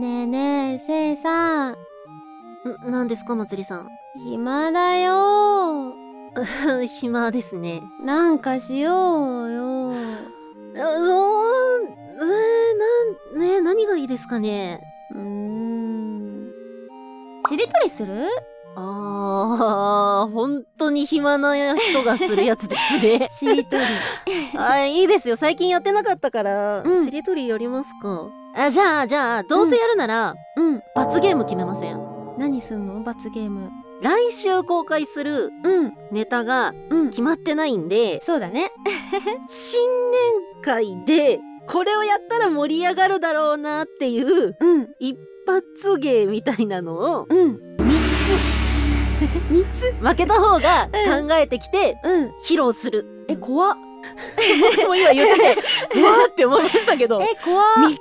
ねえねえせいさん。ん何ですかまつりさん。暇だよ。暇ですね。なんかしようよ。うーんえー、なんね何がいいですかね。うーん。しりとりする？あー本当に暇な人がするやつですね。しりとり。あいいですよ。最近やってなかったから、うん。しりとりやりますかあじゃあじゃあどうせやるなら、うん。罰ゲーム決めません？何すんの？罰ゲーム。来週公開するうん。ネタがうん。決まってないんでそうだね。新年会でこれをやったら盛り上がるだろうなっていううん。一発芸みたいなのをうん。3 3つ つ？負けた方がうん。考えてきてうん。披露する。え怖っ。僕も今言っててうわーって思いましたけど。え怖っ。3つ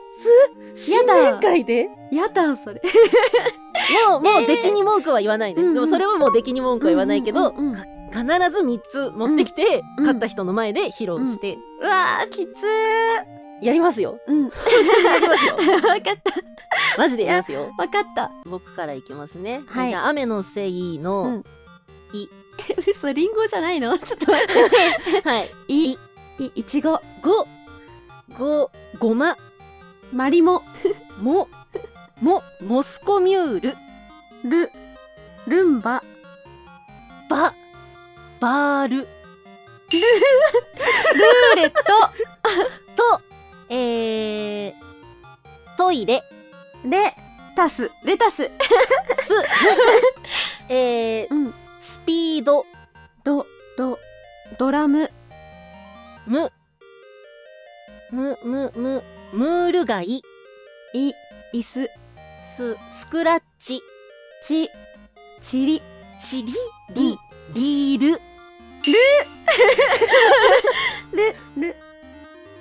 新年会で？やだそれ。もう、もえー。う出来に文句は言わないね。うんうん。でもそれはもう出来に文句は言わないけど、うんうん必ず3つ持ってきて、うん勝った人の前で披露して、うわーきつやりますよ。ーうん。やりますよ。わかった。マジでやりますよ。わかった。僕からいきますね。はい。じゃあ、雨のせいの、うん。嘘リンゴじゃないの？ちょっと待って。はい。い。い。いちご。ご、ご、ごま、マリモ。も、も、モスコミュール、ルルンバ。ば、バール、ルーレット。と、えー、トイレ、レタス。レタス。す、えー、うん。スピード、ドドドラム。む、む、む、む、ムール貝、イイスす、スクラッチ、チチリチリ、リ、リール、ルル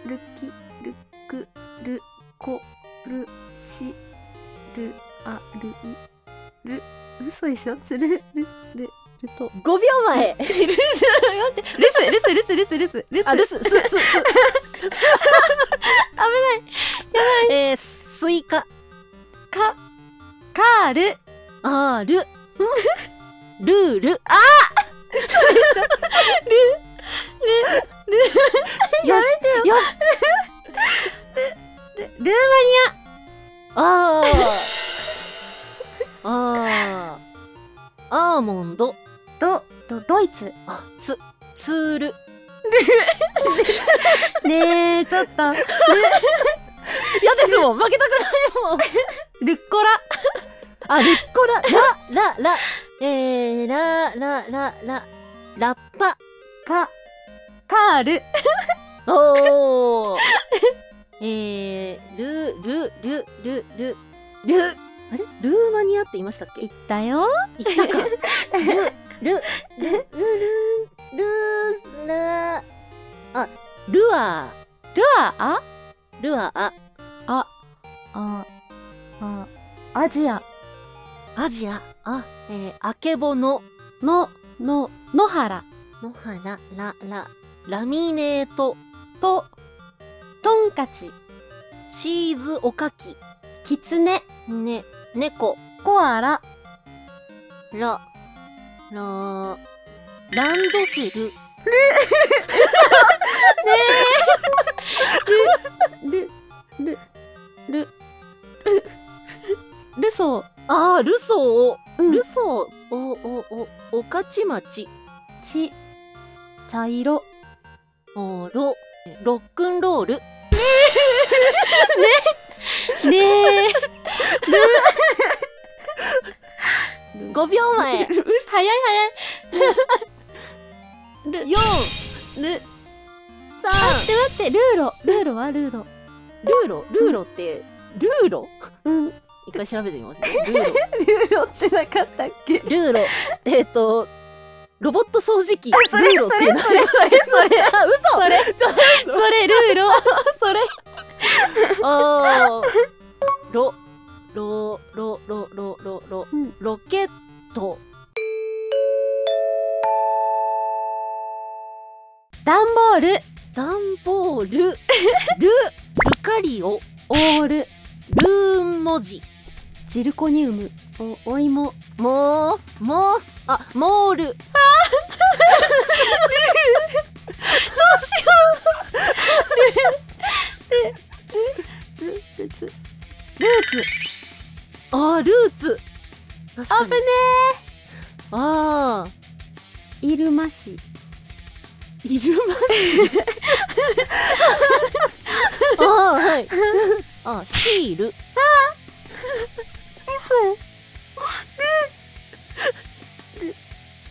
ルキルクルコルシルアルイル嘘でしょ？つるルルルと。5秒前。待って。ルスルスルスルスルスルスあ、ルス、す、す、イカ、カカールあーる、ルール、あルよし、よし、ルルーあー。あー。アーモンド、マドドドイツ。あ、つ、ツール。ねえちょっと もん負けたくないもん。ルッコラ。あ、ルッコラ、ラ、ラ、ラ、えー、ラ、ラ、ラ、ラ、ラッパ。カカール。おー。えー、ル、ル、ル、ル、ル、ル、あれ？ルーマニアって言いましたっけ？言ったよ。言ったか。ル、ル、ル、ル、ル、ル、ラ、あ、ルアルアあー、ルアー、あああアジア。アジア、あ、えー、あけぼの、のの野原。のはら、ら、ら、ラミネート、とトンカチ。チーズおかき、キツネ。ね、猫、コアラ。ラ、ラ、ランドセル、ルルルルルソあー、ルソー、ーうん。ルソー、お、お、お、おかちまち、ち。茶色。お、ロ、ロックンロール、ね。えル5秒前、ル早い早い。ルル4、ル3、待って待って。ルーロ。ルーロはルーロ。ルーロ、ルーロって、ルーロ？うん。ル一回調べてみますね。ルーロ。ってなかったっけ？ルーロ。えっ、と、ロボット掃除機。それルーロってなそれそれそれそれ あ、嘘それそれルーロ それあーロ、ロ、ロ、ロ、ロ、ロ、ロ、うんロケット。ダンボールダンボール。ル、ルカリオ。オールルルーン文字ジルコニウム。おお芋も。うもうあモール。ルルツルーツあールーツ確かに危ねああえイルマ市いるましああはいあシール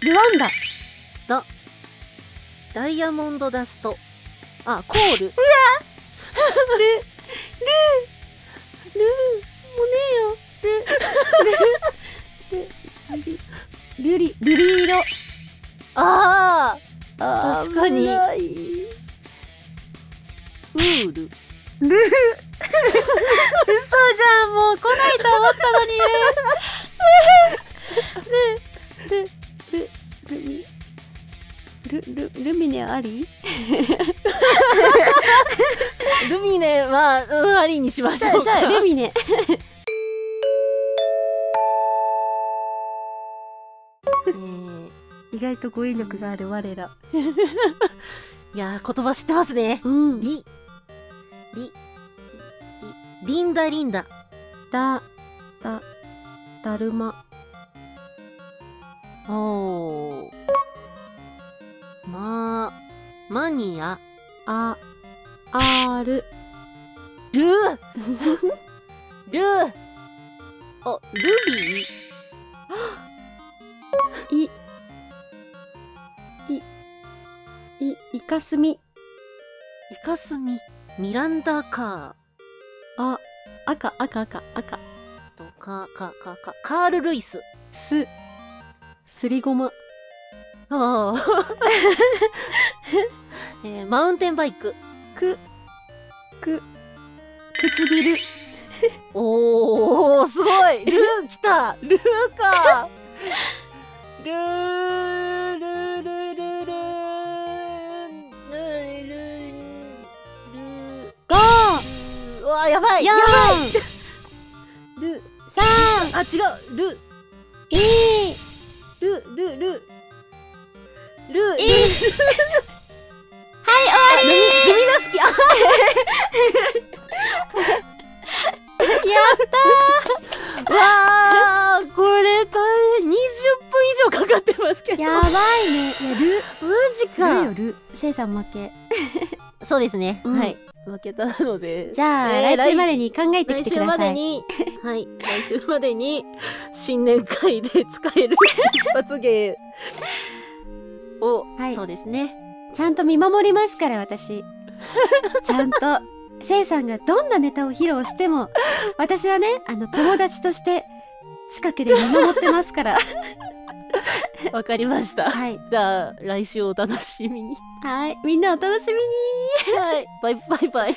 ルワンダ。ダイヤモンドダスト。あコール。ルルルもねえよ。ルルルルリルリ色。あああー確かに。ウール。ルいと思ったのにルルルルルミルルルミネありルミネは、うん、ありにしましょうか。じゃあルミネ。えー意外と語彙力がある我ら。いやー言葉知ってますね。うん。リ。リ。リ。リンダリンダだだだるま。おー。まマニア？あある。ルー？ルー。あルビー？いいいイカスミ。イカスミ？ミランダカあ赤赤赤赤。ーとかかかかカール・ルイス。す。すりごま。ああ、えーマウンテンバイク。く。く。唇。おーすごい。ルー。来た。ルーか。ルールールールールールーわやばい。四やばい。ル三あ違う。ル二ルルルルルルいはい終わり。ルミナスキ。あ やっわー。これか20分以上かかってますけど。やばいね。いやルマジルかよルせいさん負け。そうですね、うん。はい負けたので。じゃあ、えー来週までに考えてきてく来週まださいでに。はい。来週までに新年会で使える一発芸を、はい。そうですね。ちゃんと見守りますから私。ちゃんとせいさんがどんなネタを披露しても私はねあの友達として近くで見守ってますから わかりました。はい。じゃあ来週お楽しみに。はい。みんなお楽しみに。はい。バイバイバイ